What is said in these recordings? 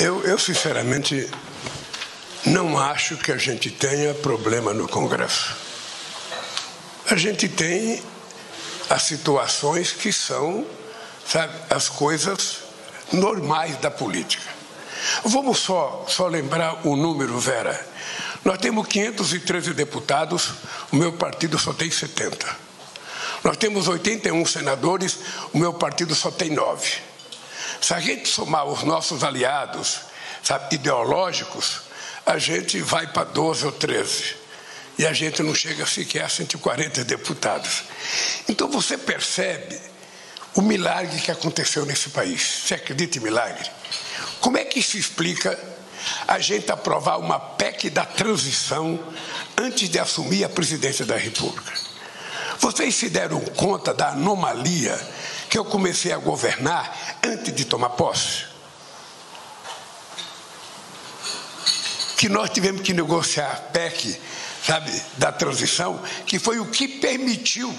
Eu, eu, sinceramente, não acho que a gente tenha problema no Congresso. A gente tem as situações que são, sabe, as coisas normais da política. Vamos só, só lembrar o número, Vera. Nós temos 513 deputados, o meu partido só tem 70. Nós temos 81 senadores, o meu partido só tem 9. Se a gente somar os nossos aliados sabe, ideológicos, a gente vai para 12 ou 13. E a gente não chega sequer a 140 deputados. Então você percebe o milagre que aconteceu nesse país. Você acredita em milagre? Como é que se explica a gente aprovar uma PEC da transição antes de assumir a presidência da República? Vocês se deram conta da anomalia que eu comecei a governar antes de tomar posse. Que nós tivemos que negociar a PEC, sabe, da transição, que foi o que permitiu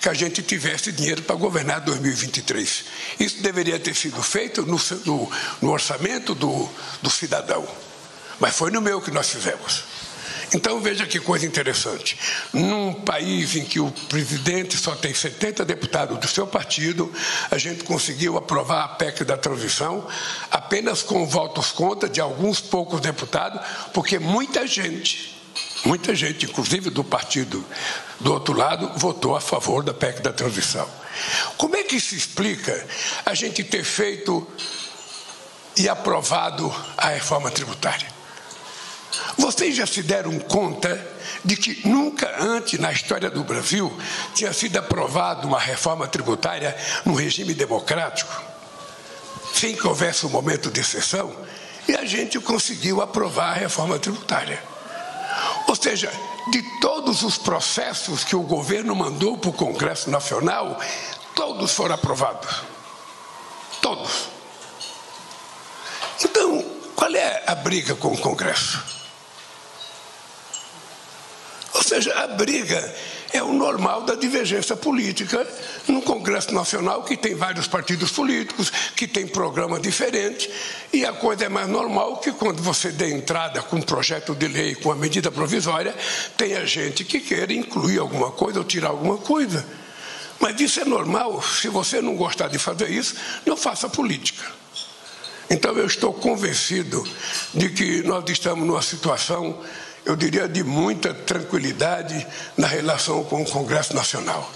que a gente tivesse dinheiro para governar 2023. Isso deveria ter sido feito no, no, no orçamento do, do cidadão. Mas foi no meu que nós fizemos. Então veja que coisa interessante. Num país em que o presidente só tem 70 deputados do seu partido, a gente conseguiu aprovar a PEC da transição apenas com votos contra de alguns poucos deputados, porque muita gente, muita gente, inclusive do partido do outro lado, votou a favor da PEC da transição. Como é que se explica a gente ter feito e aprovado a reforma tributária? Vocês já se deram conta de que nunca antes na história do Brasil tinha sido aprovada uma reforma tributária no regime democrático, sem que houvesse um momento de exceção, e a gente conseguiu aprovar a reforma tributária. Ou seja, de todos os processos que o governo mandou para o Congresso Nacional, todos foram aprovados. Todos. Então, qual é a briga com o Congresso? Seja, a briga é o normal da divergência política no Congresso Nacional, que tem vários partidos políticos, que tem programa diferente, e a coisa é mais normal que quando você dê entrada com um projeto de lei, com uma medida provisória, tenha gente que queira incluir alguma coisa ou tirar alguma coisa. Mas isso é normal. Se você não gostar de fazer isso, não faça política. Então eu estou convencido de que nós estamos numa situação eu diria, de muita tranquilidade na relação com o Congresso Nacional.